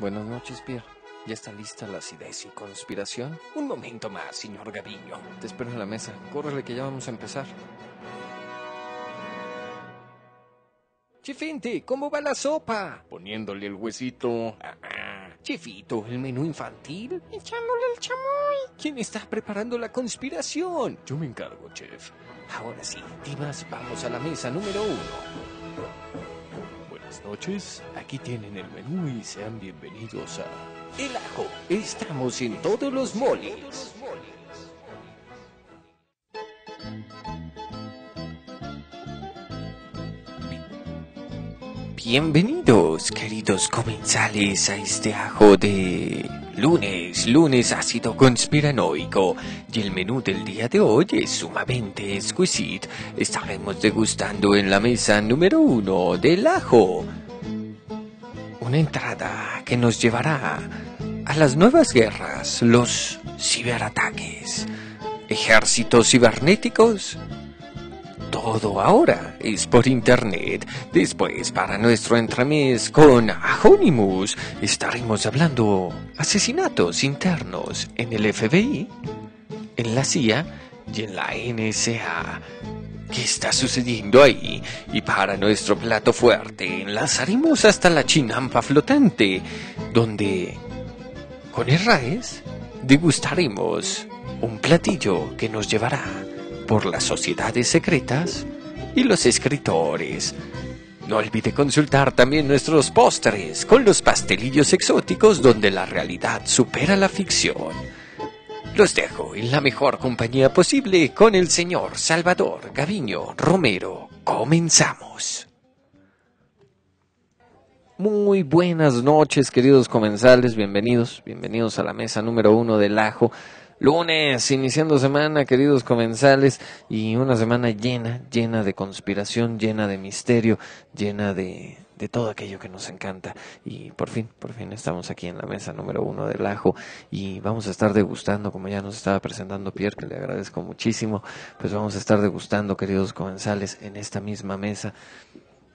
Buenas noches, Pierre. ¿Ya está lista la acidez y conspiración? Un momento más, señor Gaviño. Te espero en la mesa. Córrele que ya vamos a empezar. Chefente, ¿cómo va la sopa? Poniéndole el huesito. Ah, ah. Chefito, ¿el menú infantil? Echándole el chamoy. ¿Quién está preparando la conspiración? Yo me encargo, chef. Ahora sí, Dimas, vamos a la mesa número uno. Buenas noches. Aquí tienen el menú y sean bienvenidos a... El ajo. Estamos en todos los moles. Bienvenidos, queridos comensales, a este ajo de lunes, lunes ácido conspiranoico. Y el menú del día de hoy es sumamente exquisito. Estaremos degustando en la mesa número uno del ajo. Una entrada que nos llevará a las nuevas guerras, los ciberataques, ejércitos cibernéticos todo ahora es por internet. Después, para nuestro entremés con Ajonimus, estaremos hablando asesinatos internos en el FBI, en la CIA y en la NSA. ¿Qué está sucediendo ahí? Y para nuestro plato fuerte, enlazaremos hasta la chinampa flotante, donde, con Erraes, degustaremos un platillo que nos llevará por las sociedades secretas y los escritores. No olvide consultar también nuestros pósteres con los pastelillos exóticos donde la realidad supera la ficción. Los dejo en la mejor compañía posible con el señor Salvador Gaviño Romero. Comenzamos. Muy buenas noches, queridos comensales. Bienvenidos, bienvenidos a la mesa número uno del ajo lunes, iniciando semana, queridos comensales, y una semana llena, llena de conspiración, llena de misterio, llena de, de todo aquello que nos encanta. Y por fin, por fin estamos aquí en la mesa número uno del ajo y vamos a estar degustando, como ya nos estaba presentando Pierre, que le agradezco muchísimo, pues vamos a estar degustando, queridos comensales, en esta misma mesa.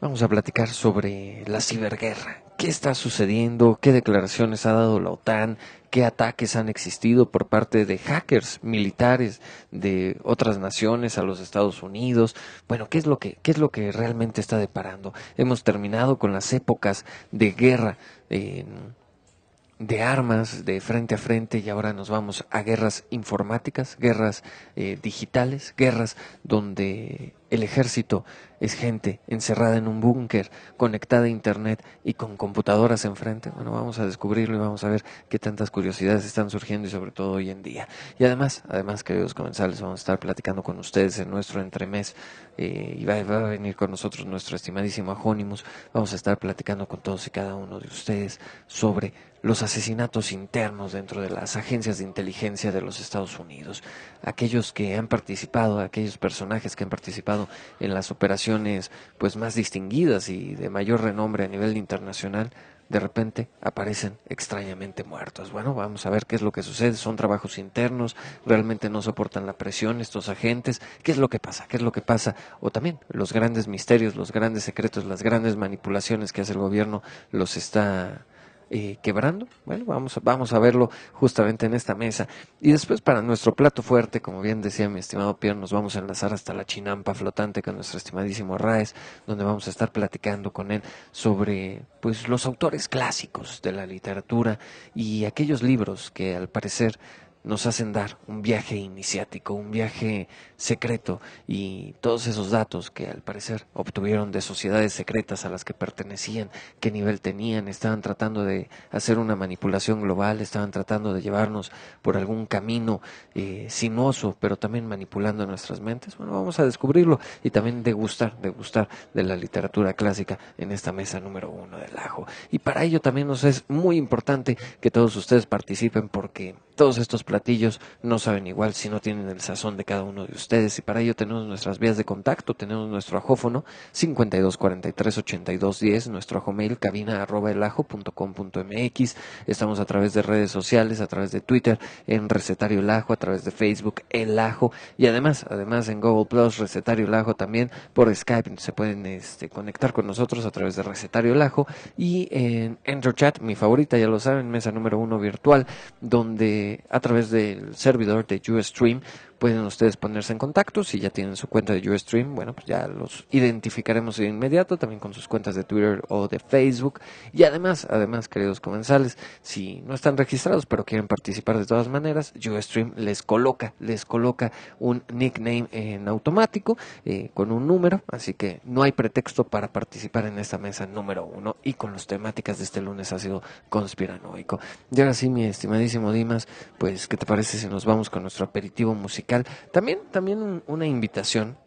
Vamos a platicar sobre la ciberguerra. ¿Qué está sucediendo? ¿Qué declaraciones ha dado la OTAN? qué ataques han existido por parte de hackers militares de otras naciones a los Estados Unidos. Bueno, ¿qué es lo que, qué es lo que realmente está deparando? Hemos terminado con las épocas de guerra. de armas de frente a frente y ahora nos vamos a guerras informáticas, guerras eh, digitales, guerras donde el ejército es gente encerrada en un búnker, conectada a internet y con computadoras enfrente. Bueno, vamos a descubrirlo y vamos a ver qué tantas curiosidades están surgiendo y sobre todo hoy en día. Y además, además, queridos comensales, vamos a estar platicando con ustedes en nuestro entremés eh, y va, a venir con nosotros nuestro estimadísimo Ajónimos. Vamos a estar platicando con todos y cada uno de ustedes sobre los asesinatos internos dentro de las agencias de inteligencia de los Estados Unidos. Aquellos que han participado, aquellos personajes que han participado en las operaciones pues más distinguidas y de mayor renombre a nivel internacional, de repente aparecen extrañamente muertos. Bueno, vamos a ver qué es lo que sucede. Son trabajos internos, realmente no soportan la presión estos agentes. ¿Qué es lo que pasa? ¿Qué es lo que pasa? O también los grandes misterios, los grandes secretos, las grandes manipulaciones que hace el gobierno los está eh, quebrando. Bueno, vamos a, vamos a verlo justamente en esta mesa. Y después para nuestro plato fuerte, como bien decía mi estimado Pierre, nos vamos a enlazar hasta la chinampa flotante con nuestro estimadísimo Raes, donde vamos a estar platicando con él sobre pues los autores clásicos de la literatura y aquellos libros que al parecer nos hacen dar un viaje iniciático, un viaje secreto y todos esos datos que al parecer obtuvieron de sociedades secretas a las que pertenecían, qué nivel tenían, estaban tratando de hacer una manipulación global, estaban tratando de llevarnos por algún camino eh, sinuoso, pero también manipulando nuestras mentes. Bueno, vamos a descubrirlo y también degustar, degustar de la literatura clásica en esta mesa número uno del ajo. Y para ello también nos es muy importante que todos ustedes participen porque todos estos platillos no saben igual si no tienen el sazón de cada uno de ustedes. Y para ello tenemos nuestras vías de contacto, tenemos nuestro ajófono 52438210, nuestro ajo mail cabina arroba elajo.com.mx. Estamos a través de redes sociales, a través de Twitter, en Recetario El Ajo, a través de Facebook El Ajo y además, además en Google Plus, Recetario El Ajo también por Skype se pueden este, conectar con nosotros a través de Recetario El Ajo y en EnterChat, mi favorita, ya lo saben, mesa número uno virtual, donde a través del servidor de Ustream pueden ustedes ponerse en contacto. Si ya tienen su cuenta de Ustream, bueno, pues ya los identificaremos de inmediato, también con sus cuentas de Twitter o de Facebook. Y además, además, queridos comensales, si no están registrados pero quieren participar de todas maneras, Ustream les coloca, les coloca un nickname en automático eh, con un número, así que no hay pretexto para participar en esta mesa número uno y con las temáticas de este lunes ha sido conspiranoico. Y ahora sí, mi estimadísimo Dimas, pues, ¿qué te parece si nos vamos con nuestro aperitivo musical? También, también una invitación.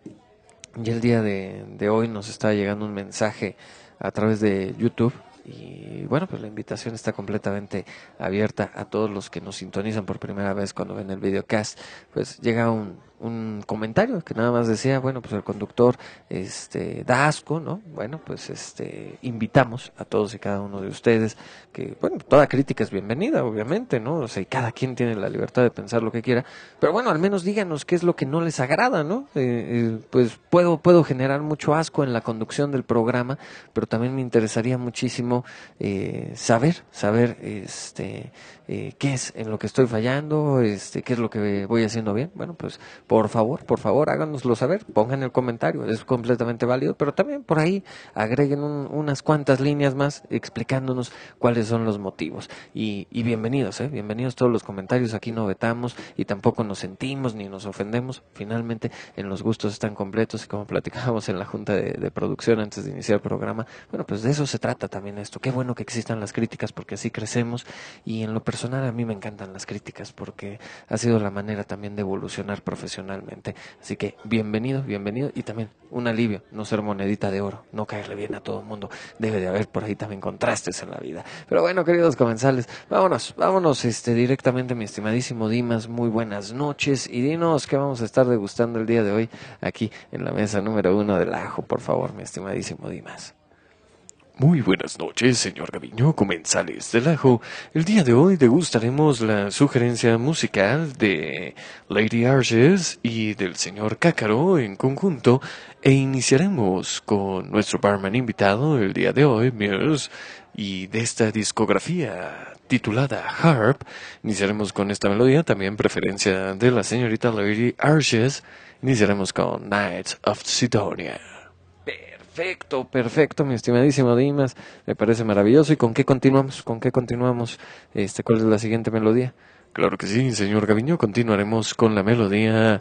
Y el día de, de hoy nos está llegando un mensaje a través de YouTube y bueno, pues la invitación está completamente abierta a todos los que nos sintonizan por primera vez cuando ven el videocast. Pues llega un, un comentario que nada más decía, bueno, pues el conductor este da asco, ¿no? Bueno, pues este invitamos a todos y cada uno de ustedes que bueno, toda crítica es bienvenida, obviamente, ¿no? O sea, y cada quien tiene la libertad de pensar lo que quiera, pero bueno, al menos díganos qué es lo que no les agrada, ¿no? Eh, eh, pues puedo puedo generar mucho asco en la conducción del programa, pero también me interesaría muchísimo eh, saber, saber este eh, qué es en lo que estoy fallando, este, qué es lo que voy haciendo bien. Bueno, pues por favor, por favor, háganoslo saber, pongan el comentario, es completamente válido, pero también por ahí agreguen unas cuantas líneas más explicándonos cuáles son los motivos. Y, bienvenidos, ¿eh? bienvenidos todos los comentarios, aquí no vetamos y tampoco nos sentimos ni nos ofendemos. Finalmente, en los gustos están completos y como platicábamos en la junta de, de producción antes de iniciar el programa, bueno, pues de eso se trata también esto. Qué bueno que existan las críticas porque así crecemos y en lo personal a mí me encantan las críticas porque ha sido la manera también de evolucionar profesionalmente. Así que bienvenido, bienvenido y también un alivio, no ser monedita de oro, no caerle bien a todo el mundo. Debe de haber por ahí también contrastes en la vida. Pero bueno, queridos comensales, vámonos, vámonos este directamente, mi estimadísimo Dimas, muy buenas noches y dinos qué vamos a estar degustando el día de hoy aquí en la mesa número uno del ajo, por favor, mi estimadísimo Dimas. Muy buenas noches, señor Gaviño, comensales del ajo. El día de hoy degustaremos la sugerencia musical de Lady Arches y del señor Cácaro en conjunto e iniciaremos con nuestro barman invitado el día de hoy, Muse, y de esta discografía titulada Harp. Iniciaremos con esta melodía, también preferencia de la señorita Lady Arches. Iniciaremos con Knights of Sidonia. Perfecto, perfecto, mi estimadísimo Dimas. Me parece maravilloso. ¿Y con qué continuamos? ¿Con qué continuamos? Este, ¿Cuál es la siguiente melodía? Claro que sí, señor Gaviño. Continuaremos con la melodía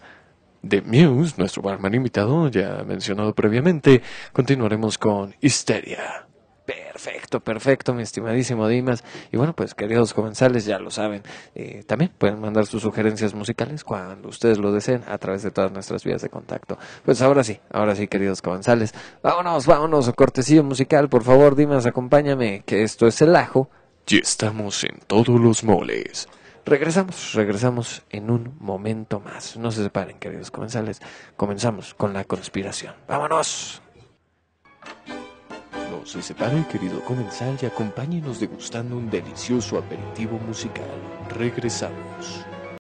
de Muse, nuestro barman invitado, ya mencionado previamente. Continuaremos con Histeria. Perfecto, perfecto, mi estimadísimo Dimas. Y bueno, pues queridos comensales, ya lo saben, eh, también pueden mandar sus sugerencias musicales cuando ustedes lo deseen a través de todas nuestras vías de contacto. Pues ahora sí, ahora sí, queridos comensales, vámonos, vámonos, cortesía musical, por favor, Dimas, acompáñame, que esto es el ajo. Y estamos en todos los moles. Regresamos, regresamos en un momento más. No se separen, queridos comensales. Comenzamos con la conspiración. ¡Vámonos! Se separe, querido comensal, y acompáñenos degustando un delicioso aperitivo musical. Regresamos.